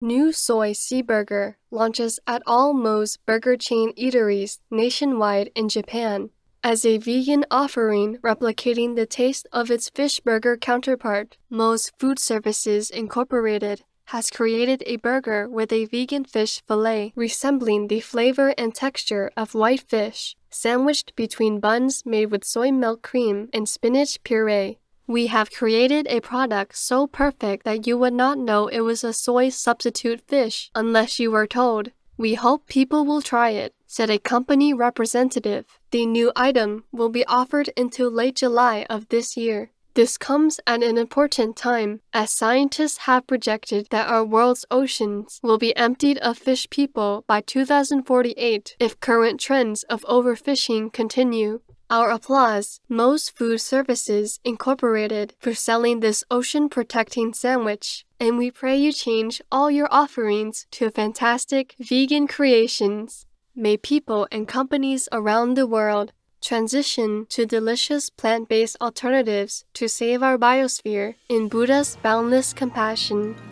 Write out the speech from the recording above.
New Soy Sea Burger launches at all MOS burger chain eateries nationwide in Japan. As a vegan offering replicating the taste of its fish burger counterpart, MOS Food Services Incorporated has created a burger with a vegan fish fillet resembling the flavor and texture of white fish, sandwiched between buns made with soy milk cream and spinach puree. We have created a product so perfect that you would not know it was a soy substitute fish unless you were told. We hope people will try it, said a company representative. The new item will be offered until late July of this year. This comes at an important time, as scientists have projected that our world's oceans will be emptied of fish people by 2048 if current trends of overfishing continue. Our applause, MOS Food Services Incorporated, for selling this ocean protecting sandwich. And we pray you change all your offerings to fantastic vegan creations. May people and companies around the world transition to delicious plant based alternatives to save our biosphere in Buddha's boundless compassion.